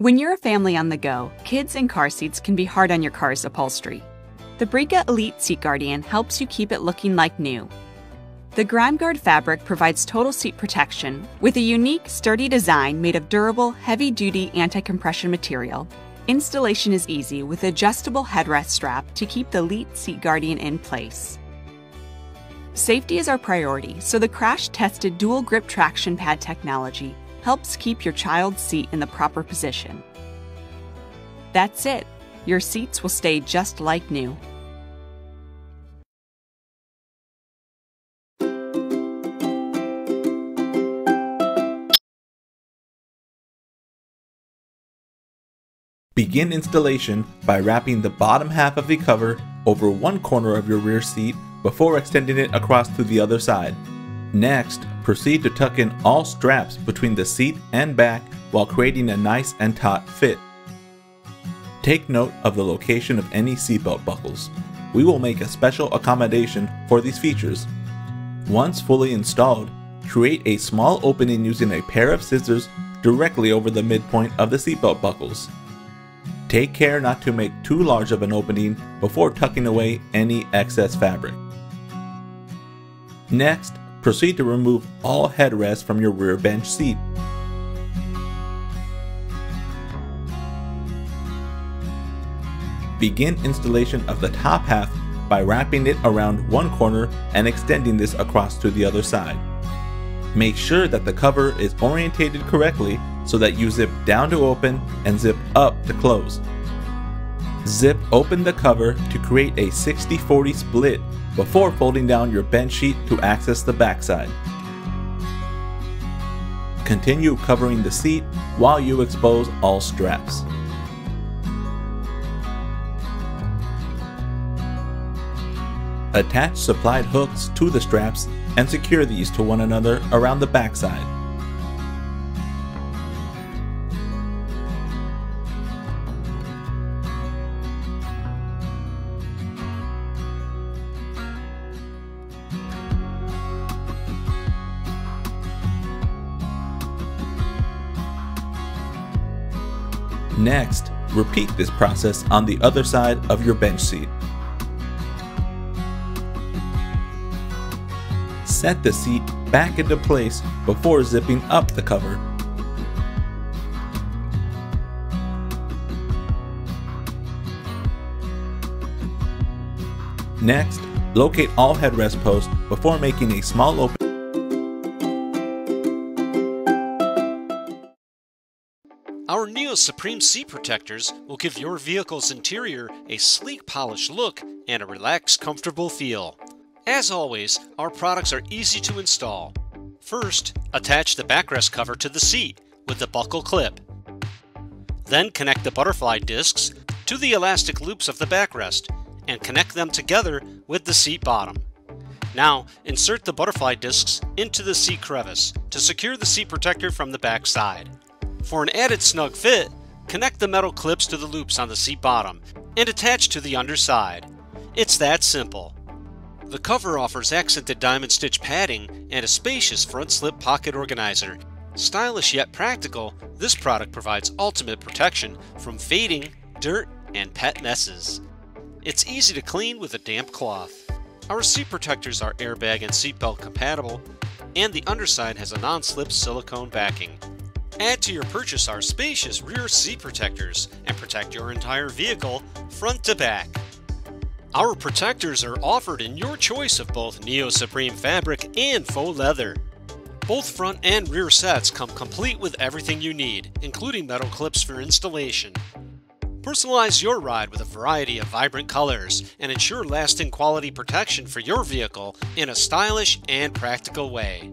When you're a family on the go, kids and car seats can be hard on your car's upholstery. The Brica Elite Seat Guardian helps you keep it looking like new. The Grime Guard fabric provides total seat protection with a unique, sturdy design made of durable, heavy duty anti compression material. Installation is easy with adjustable headrest strap to keep the Elite Seat Guardian in place. Safety is our priority, so the crash tested dual grip traction pad technology helps keep your child's seat in the proper position. That's it. Your seats will stay just like new. Begin installation by wrapping the bottom half of the cover over one corner of your rear seat before extending it across to the other side. Next, proceed to tuck in all straps between the seat and back while creating a nice and taut fit. Take note of the location of any seatbelt buckles. We will make a special accommodation for these features. Once fully installed, create a small opening using a pair of scissors directly over the midpoint of the seatbelt buckles. Take care not to make too large of an opening before tucking away any excess fabric. Next, proceed to remove all headrests from your rear bench seat. Begin installation of the top half by wrapping it around one corner and extending this across to the other side. Make sure that the cover is orientated correctly so that you zip down to open and zip up to close. Zip open the cover to create a 60-40 split before folding down your bench sheet to access the backside. Continue covering the seat while you expose all straps. Attach supplied hooks to the straps and secure these to one another around the backside. Next, repeat this process on the other side of your bench seat. Set the seat back into place before zipping up the cover. Next, locate all headrest posts before making a small opening Supreme seat protectors will give your vehicle's interior a sleek, polished look and a relaxed, comfortable feel. As always, our products are easy to install. First, attach the backrest cover to the seat with the buckle clip. Then connect the butterfly discs to the elastic loops of the backrest and connect them together with the seat bottom. Now, insert the butterfly discs into the seat crevice to secure the seat protector from the back side. For an added snug fit, connect the metal clips to the loops on the seat bottom and attach to the underside. It's that simple. The cover offers accented diamond stitch padding and a spacious front slip pocket organizer. Stylish yet practical, this product provides ultimate protection from fading, dirt, and pet messes. It's easy to clean with a damp cloth. Our seat protectors are airbag and seatbelt compatible, and the underside has a non-slip silicone backing. Add to your purchase our spacious rear seat protectors and protect your entire vehicle front to back. Our protectors are offered in your choice of both Neo Supreme fabric and faux leather. Both front and rear sets come complete with everything you need, including metal clips for installation. Personalize your ride with a variety of vibrant colors and ensure lasting quality protection for your vehicle in a stylish and practical way.